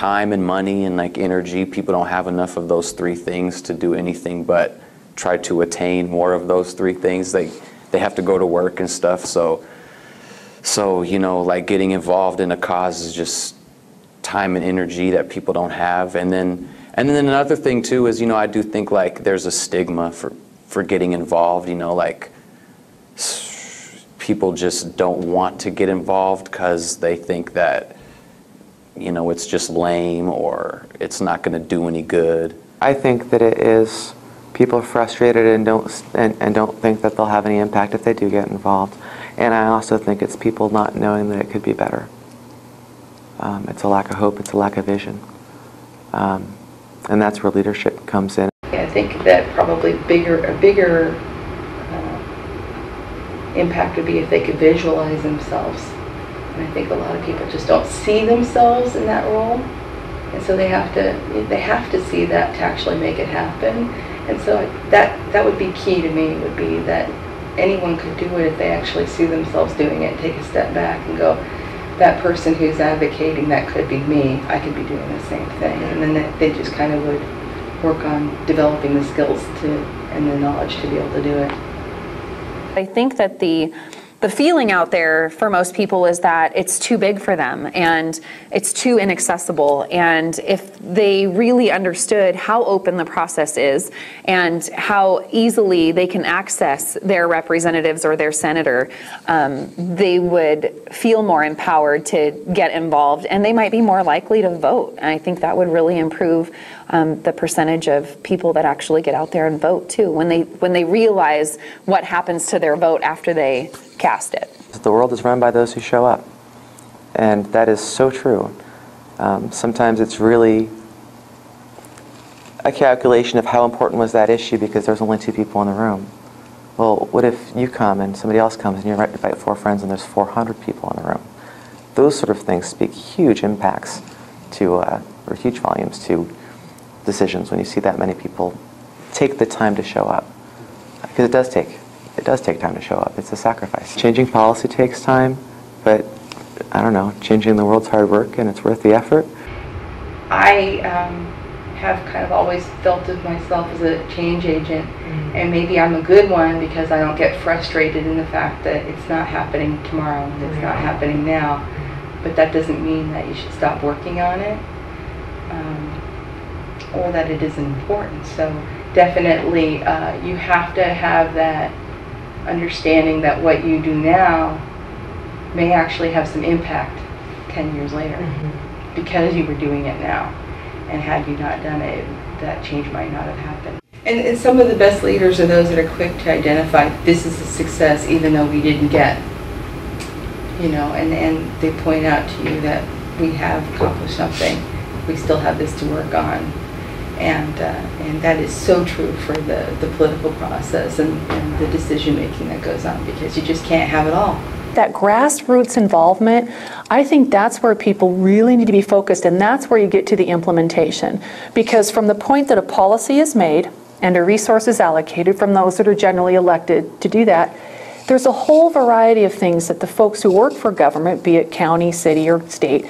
time and money and like energy. People don't have enough of those three things to do anything but try to attain more of those three things. They they have to go to work and stuff. So so you know, like getting involved in a cause is just time and energy that people don't have. And then and then another thing too is you know I do think like there's a stigma for for getting involved. You know, like people just don't want to get involved because they think that you know it's just lame or it's not going to do any good. I think that it is people are frustrated and don't and, and don't think that they'll have any impact if they do get involved. And I also think it's people not knowing that it could be better. Um, it's a lack of hope. It's a lack of vision, um, and that's where leadership comes in. I think that probably bigger a bigger impact would be if they could visualize themselves. And I think a lot of people just don't see themselves in that role. And so they have to they have to see that to actually make it happen. And so that that would be key to me would be that anyone could do it if they actually see themselves doing it, take a step back and go, that person who's advocating, that could be me. I could be doing the same thing. And then they just kind of would work on developing the skills to and the knowledge to be able to do it. I think that the the feeling out there for most people is that it's too big for them and it's too inaccessible. And if they really understood how open the process is and how easily they can access their representatives or their senator, um, they would feel more empowered to get involved and they might be more likely to vote. And I think that would really improve um, the percentage of people that actually get out there and vote too when they when they realize what happens to their vote after they cast it. The world is run by those who show up, and that is so true. Um, sometimes it's really a calculation of how important was that issue because there's only two people in the room. Well, what if you come and somebody else comes and you invite four friends and there's 400 people in the room? Those sort of things speak huge impacts to, uh, or huge volumes to decisions when you see that many people take the time to show up. Because it does take, it does take time to show up. It's a sacrifice. Changing policy takes time, but I don't know, changing the world's hard work and it's worth the effort. I um, have kind of always felt of myself as a change agent, mm-hmm. and maybe I'm a good one because I don't get frustrated in the fact that it's not happening tomorrow and it's not happening now. Mm-hmm. But that doesn't mean that you should stop working on it. Um, or that it isn't important. So definitely uh, you have to have that understanding that what you do now may actually have some impact 10 years later mm-hmm. because you were doing it now. And had you not done it, that change might not have happened. And, and some of the best leaders are those that are quick to identify this is a success even though we didn't get, you know, and, and they point out to you that we have accomplished something. We still have this to work on and uh, and that is so true for the, the political process and, and the decision making that goes on because you just can't have it all. That grassroots involvement, I think that's where people really need to be focused, and that's where you get to the implementation. Because from the point that a policy is made and a resource is allocated from those that are generally elected to do that, there's a whole variety of things that the folks who work for government, be it county, city, or state,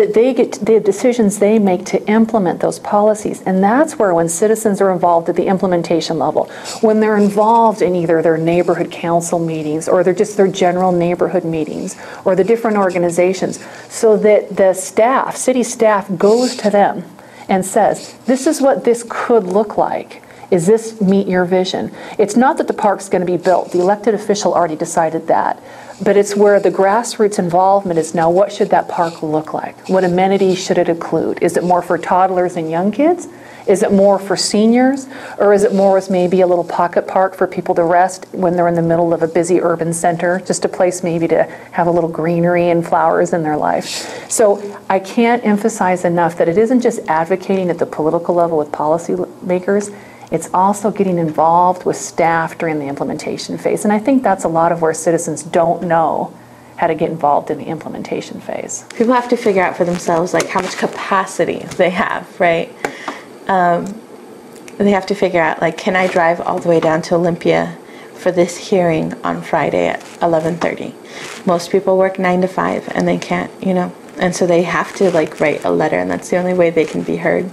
that they get the decisions they make to implement those policies. And that's where when citizens are involved at the implementation level, when they're involved in either their neighborhood council meetings or they're just their general neighborhood meetings or the different organizations, so that the staff, city staff goes to them and says, this is what this could look like. Is this meet your vision? It's not that the park's going to be built. The elected official already decided that. But it's where the grassroots involvement is now what should that park look like? What amenities should it include? Is it more for toddlers and young kids? Is it more for seniors? Or is it more as maybe a little pocket park for people to rest when they're in the middle of a busy urban center? Just a place maybe to have a little greenery and flowers in their life. So I can't emphasize enough that it isn't just advocating at the political level with policymakers, it's also getting involved with staff during the implementation phase. And I think that's a lot of where citizens don't know how to get involved in the implementation phase. People have to figure out for themselves like how much capacity they have, right? Um, they have to figure out like, can I drive all the way down to Olympia for this hearing on Friday at 11:30? Most people work nine to five, and they can't, you know, and so they have to like write a letter, and that's the only way they can be heard,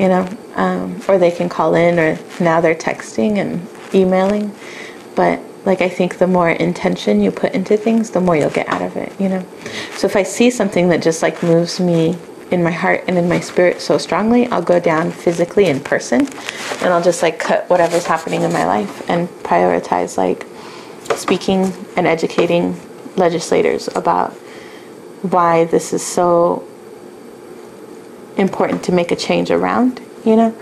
you know. Um, or they can call in, or now they're texting and emailing. But like I think the more intention you put into things, the more you'll get out of it, you know. So if I see something that just like moves me in my heart and in my spirit so strongly, I'll go down physically in person and I'll just like cut whatever's happening in my life and prioritize like speaking and educating legislators about why this is so important to make a change around, you know.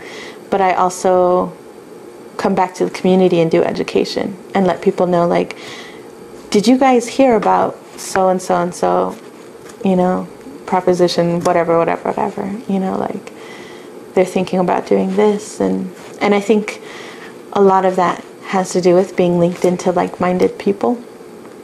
But I also come back to the community and do education and let people know like did you guys hear about so and so and so, you know, proposition whatever whatever whatever, you know, like they're thinking about doing this and and I think a lot of that has to do with being linked into like-minded people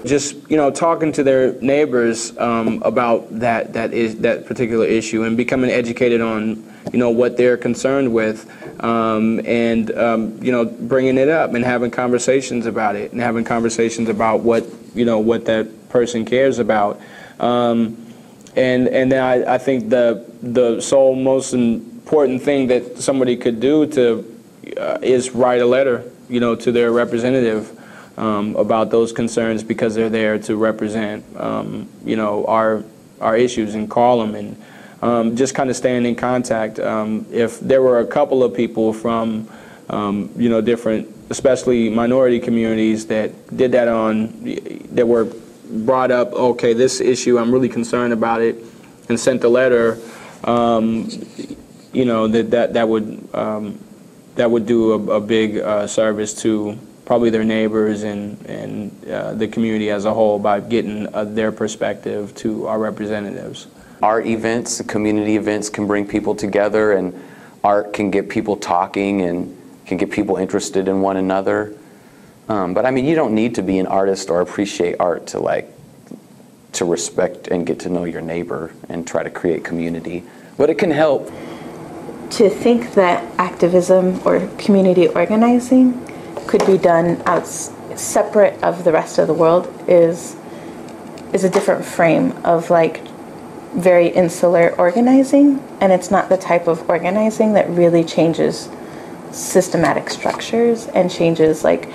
just you know talking to their neighbors um, about that that is that particular issue and becoming educated on you know what they're concerned with um, and um, you know bringing it up and having conversations about it and having conversations about what you know what that person cares about. Um, and and then I, I think the the sole most important thing that somebody could do to uh, is write a letter you know to their representative um, about those concerns because they're there to represent, um, you know, our our issues and call them and um, just kind of staying in contact. Um, if there were a couple of people from, um, you know, different, especially minority communities that did that on, that were brought up, okay, this issue, I'm really concerned about it, and sent a letter, um, you know, that that that would that would do a, a big uh, service to probably their neighbors and, and uh, the community as a whole by getting uh, their perspective to our representatives. Our events, community events, can bring people together, and art can get people talking and can get people interested in one another. Um, but I mean, you don't need to be an artist or appreciate art to like to respect and get to know your neighbor and try to create community. But it can help. To think that activism or community organizing could be done out separate of the rest of the world is is a different frame of like very insular organizing and it's not the type of organizing that really changes systematic structures and changes like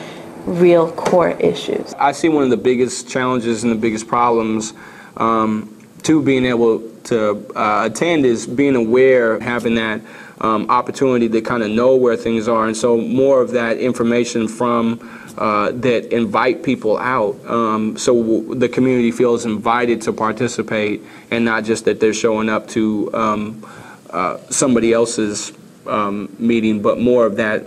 real core issues. I see one of the biggest challenges and the biggest problems um, to being able to uh, attend is being aware, having that um, opportunity to kind of know where things are. And so more of that information from uh, that invite people out um, so the community feels invited to participate and not just that they're showing up to um, uh, somebody else's um, meeting, but more of that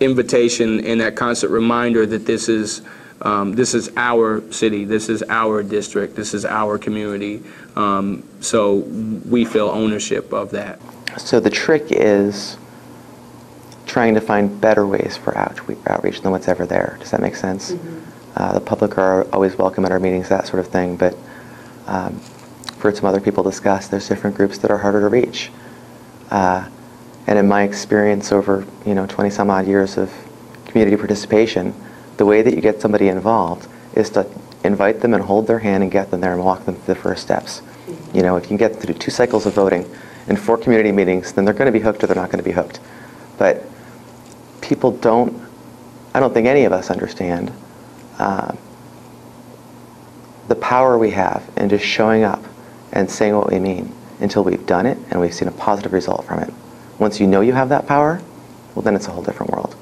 invitation and that constant reminder that this is um, this is our city, this is our district, this is our community. Um, so we feel ownership of that. So the trick is trying to find better ways for outreach than what's ever there. Does that make sense? Mm-hmm. Uh, the public are always welcome at our meetings, that sort of thing. But um, for some other people discuss, there's different groups that are harder to reach. Uh, and in my experience over you know 20 some odd years of community participation, the way that you get somebody involved is to invite them and hold their hand and get them there and walk them through the first steps. Mm-hmm. You know, if you can get through two cycles of voting in four community meetings, then they're going to be hooked or they're not going to be hooked. But people don't, I don't think any of us understand uh, the power we have in just showing up and saying what we mean until we've done it and we've seen a positive result from it. Once you know you have that power, well, then it's a whole different world.